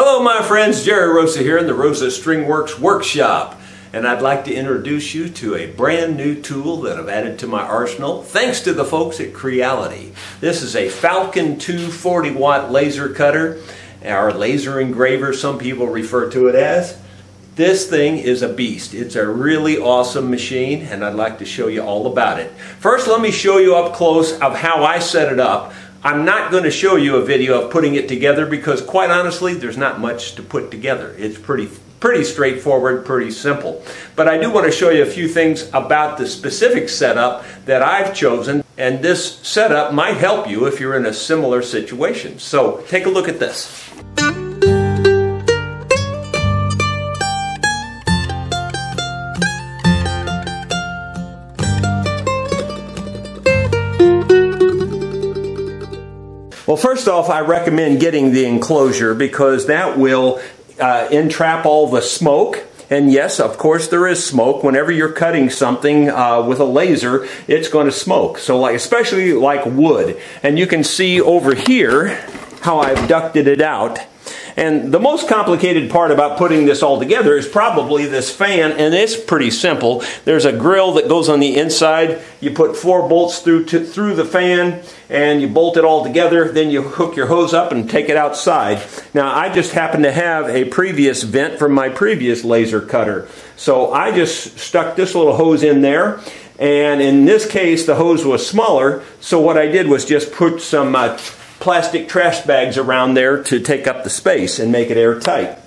Hello my friends, Jerry Rosa here in the Rosa String Works workshop and I'd like to introduce you to a brand new tool that I've added to my arsenal thanks to the folks at Creality. This is a Falcon 2 40 watt laser cutter our laser engraver some people refer to it as. This thing is a beast. It's a really awesome machine and I'd like to show you all about it. First let me show you up close of how I set it up. I'm not going to show you a video of putting it together because quite honestly there's not much to put together. It's pretty pretty straightforward, pretty simple. But I do want to show you a few things about the specific setup that I've chosen and this setup might help you if you're in a similar situation. So take a look at this. First off, I recommend getting the enclosure because that will uh, entrap all the smoke. And yes, of course, there is smoke. Whenever you're cutting something uh, with a laser, it's going to smoke. So, like, especially like wood. And you can see over here how I've ducted it out. And the most complicated part about putting this all together is probably this fan, and it's pretty simple. There's a grill that goes on the inside. You put four bolts through to, through the fan, and you bolt it all together. Then you hook your hose up and take it outside. Now, I just happen to have a previous vent from my previous laser cutter. So I just stuck this little hose in there. And in this case, the hose was smaller, so what I did was just put some uh, plastic trash bags around there to take up the space and make it airtight.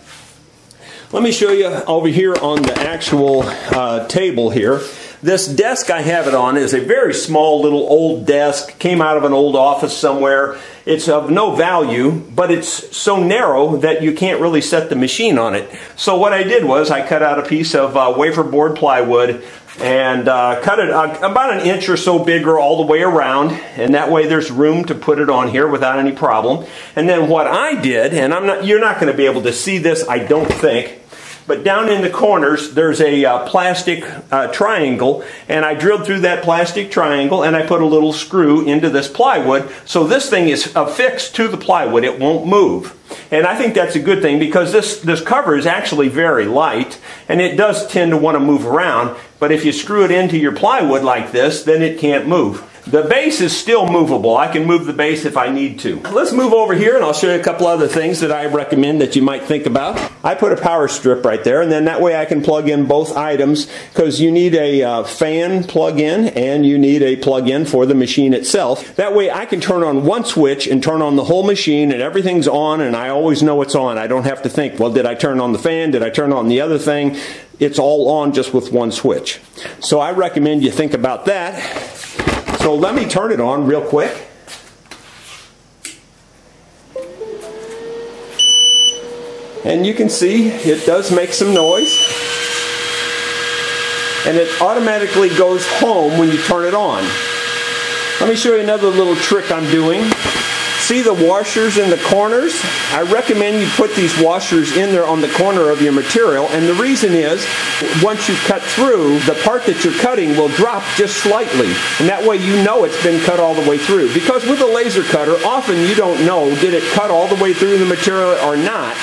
Let me show you over here on the actual uh, table here. This desk I have it on is a very small little old desk, came out of an old office somewhere. It's of no value, but it's so narrow that you can't really set the machine on it. So what I did was I cut out a piece of uh, wafer board plywood and uh, cut it uh, about an inch or so bigger all the way around. And that way there's room to put it on here without any problem. And then what I did and I'm not you're not going to be able to see this I don't think. But down in the corners there's a uh, plastic uh, triangle. And I drilled through that plastic triangle and I put a little screw into this plywood. So this thing is affixed to the plywood. It won't move. And I think that's a good thing because this, this cover is actually very light. And it does tend to want to move around but if you screw it into your plywood like this then it can't move the base is still movable. I can move the base if I need to. Let's move over here and I'll show you a couple other things that I recommend that you might think about. I put a power strip right there and then that way I can plug in both items because you need a uh, fan plug-in and you need a plug-in for the machine itself. That way I can turn on one switch and turn on the whole machine and everything's on and I always know it's on. I don't have to think, well, did I turn on the fan? Did I turn on the other thing? It's all on just with one switch. So I recommend you think about that. So let me turn it on real quick. And you can see it does make some noise. And it automatically goes home when you turn it on. Let me show you another little trick I'm doing. See the washers in the corners? I recommend you put these washers in there on the corner of your material and the reason is once you cut through, the part that you're cutting will drop just slightly and that way you know it's been cut all the way through. Because with a laser cutter, often you don't know did it cut all the way through the material or not.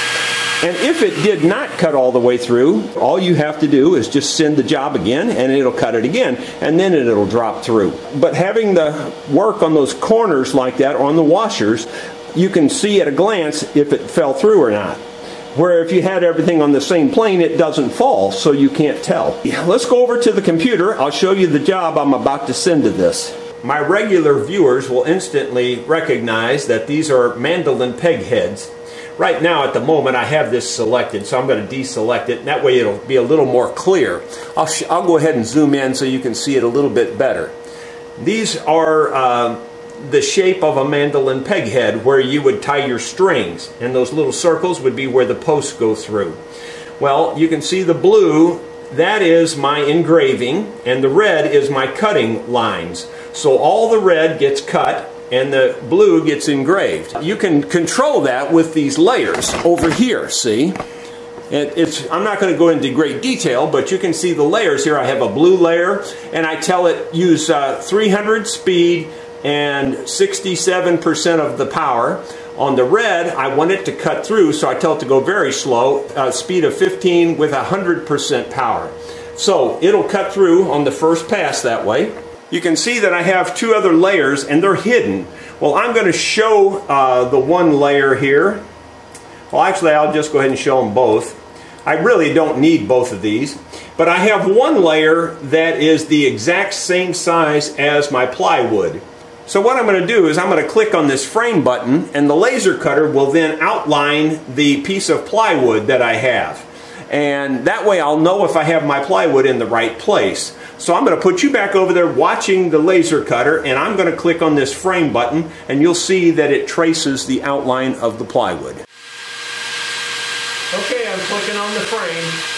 And if it did not cut all the way through, all you have to do is just send the job again and it'll cut it again and then it'll drop through. But having the work on those corners like that on the washers, you can see at a glance if it fell through or not. Where if you had everything on the same plane, it doesn't fall, so you can't tell. Let's go over to the computer. I'll show you the job I'm about to send to this. My regular viewers will instantly recognize that these are mandolin peg heads Right now, at the moment, I have this selected, so I'm going to deselect it, and that way it'll be a little more clear. I'll, I'll go ahead and zoom in so you can see it a little bit better. These are uh, the shape of a mandolin peg head where you would tie your strings, and those little circles would be where the posts go through. Well, you can see the blue, that is my engraving, and the red is my cutting lines. So all the red gets cut, and the blue gets engraved. You can control that with these layers over here, see? it's, I'm not going to go into great detail, but you can see the layers here. I have a blue layer, and I tell it use uh, 300 speed and 67% of the power On the red, I want it to cut through, so I tell it to go very slow, uh, speed of 15 with 100% power. So it'll cut through on the first pass that way. You can see that I have two other layers and they're hidden. Well, I'm going to show uh, the one layer here. Well, actually, I'll just go ahead and show them both. I really don't need both of these, but I have one layer that is the exact same size as my plywood. So what I'm going to do is I'm going to click on this frame button and the laser cutter will then outline the piece of plywood that I have. And that way I'll know if I have my plywood in the right place. So I'm going to put you back over there watching the laser cutter and I'm going to click on this frame button and you'll see that it traces the outline of the plywood. Okay, I'm clicking on the frame.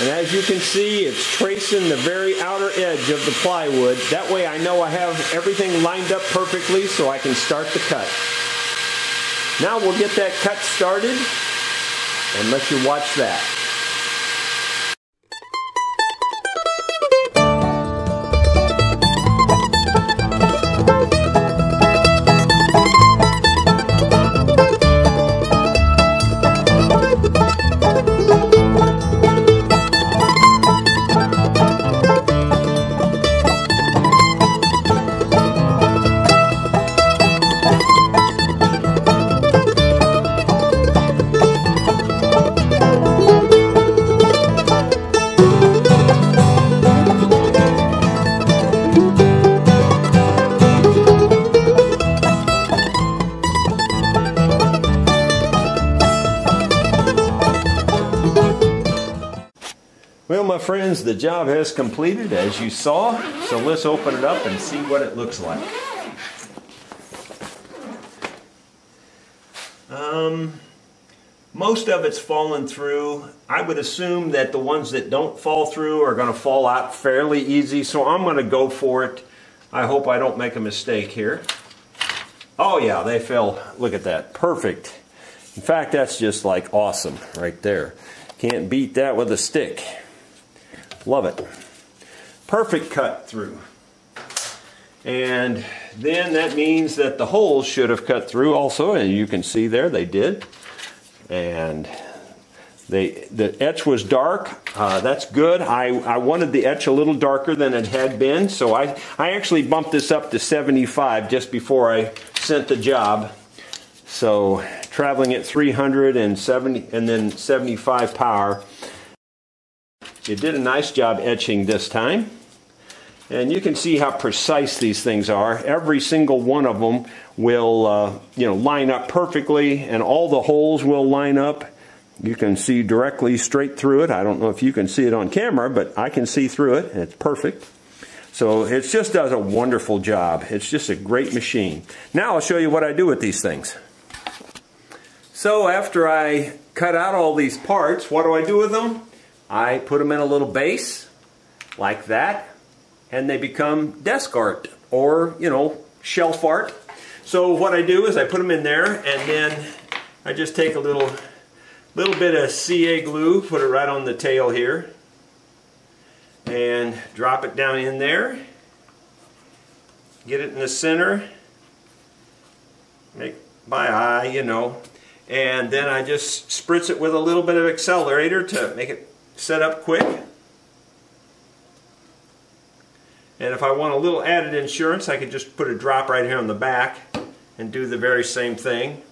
And as you can see, it's tracing the very outer edge of the plywood. That way I know I have everything lined up perfectly so I can start the cut. Now we'll get that cut started and let you watch that. Friends, the job has completed as you saw. So let's open it up and see what it looks like. Um, most of it's fallen through. I would assume that the ones that don't fall through are going to fall out fairly easy. So I'm going to go for it. I hope I don't make a mistake here. Oh yeah, they fell. Look at that. Perfect. In fact, that's just like awesome right there. Can't beat that with a stick. Love it. Perfect cut through. And then that means that the holes should have cut through also, and you can see there they did. And they, the etch was dark. Uh, that's good. I, I wanted the etch a little darker than it had been, so I, I actually bumped this up to 75 just before I sent the job. So traveling at 370 and then 75 power. You did a nice job etching this time. And you can see how precise these things are. Every single one of them will uh, you know, line up perfectly and all the holes will line up. You can see directly straight through it. I don't know if you can see it on camera, but I can see through it. And it's perfect. So it just does a wonderful job. It's just a great machine. Now I'll show you what I do with these things. So after I cut out all these parts, what do I do with them? I put them in a little base like that and they become desk art or, you know, shelf art. So what I do is I put them in there and then I just take a little little bit of CA glue, put it right on the tail here and drop it down in there. Get it in the center. Make by eye, you know. And then I just spritz it with a little bit of accelerator to make it set up quick. And if I want a little added insurance, I could just put a drop right here on the back and do the very same thing.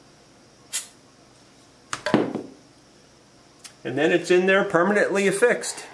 And then it's in there permanently affixed.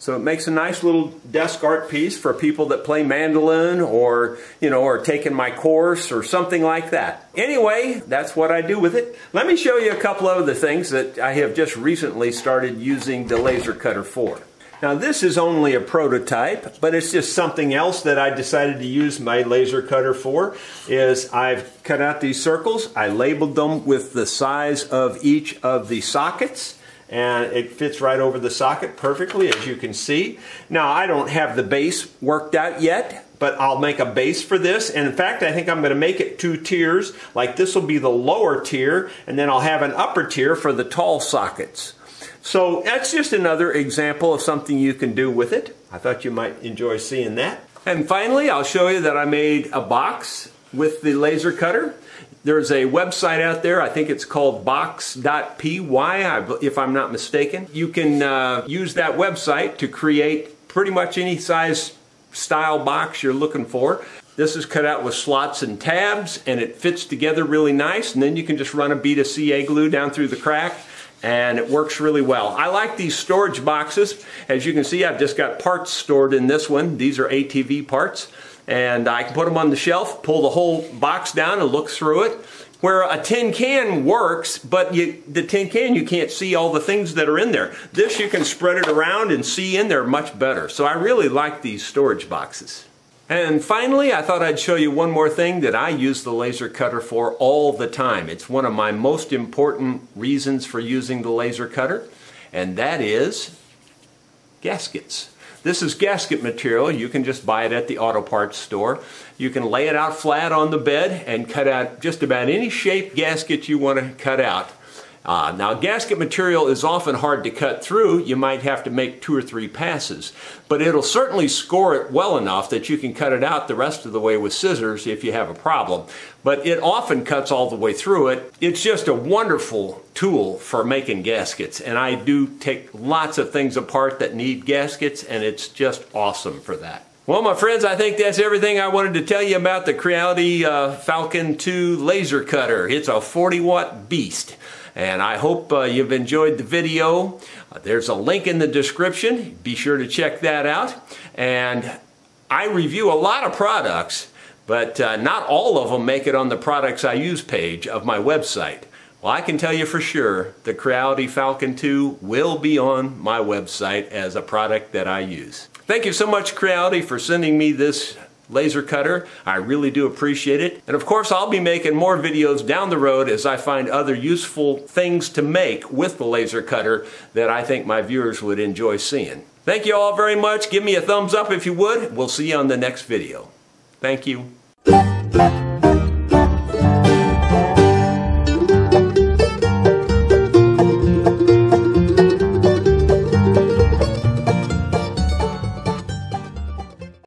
So it makes a nice little desk art piece for people that play mandolin or, you know, are taking my course or something like that. Anyway, that's what I do with it. Let me show you a couple of other things that I have just recently started using the laser cutter for. Now this is only a prototype, but it's just something else that I decided to use my laser cutter for, is I've cut out these circles, I labeled them with the size of each of the sockets, and it fits right over the socket perfectly as you can see. Now I don't have the base worked out yet but I'll make a base for this and in fact I think I'm going to make it two tiers like this will be the lower tier and then I'll have an upper tier for the tall sockets. So that's just another example of something you can do with it. I thought you might enjoy seeing that. And finally, I'll show you that I made a box with the laser cutter. There's a website out there, I think it's called box.py, if I'm not mistaken. You can uh, use that website to create pretty much any size style box you're looking for. This is cut out with slots and tabs and it fits together really nice and then you can just run a bead of CA glue down through the crack and it works really well. I like these storage boxes. As you can see, I've just got parts stored in this one. These are ATV parts and I can put them on the shelf, pull the whole box down and look through it. Where a tin can works, but you, the tin can you can't see all the things that are in there. This you can spread it around and see in there much better. So I really like these storage boxes. And finally, I thought I'd show you one more thing that I use the laser cutter for all the time. It's one of my most important reasons for using the laser cutter, and that is gaskets. This is gasket material. You can just buy it at the auto parts store. You can lay it out flat on the bed and cut out just about any shape gasket you want to cut out. Uh, now, gasket material is often hard to cut through. You might have to make two or three passes, but it'll certainly score it well enough that you can cut it out the rest of the way with scissors if you have a problem. But it often cuts all the way through it. It's just a wonderful tool for making gaskets, and I do take lots of things apart that need gaskets, and it's just awesome for that. Well, my friends, I think that's everything I wanted to tell you about the Creality uh, Falcon 2 laser cutter. It's a 40 watt beast. And I hope uh, you've enjoyed the video. Uh, there's a link in the description. Be sure to check that out. And I review a lot of products, but uh, not all of them make it on the products I use page of my website. Well, I can tell you for sure the Creality Falcon 2 will be on my website as a product that I use. Thank you so much, Creality, for sending me this laser cutter. I really do appreciate it. And of course, I'll be making more videos down the road as I find other useful things to make with the laser cutter that I think my viewers would enjoy seeing. Thank you all very much. Give me a thumbs up if you would. We'll see you on the next video. Thank you.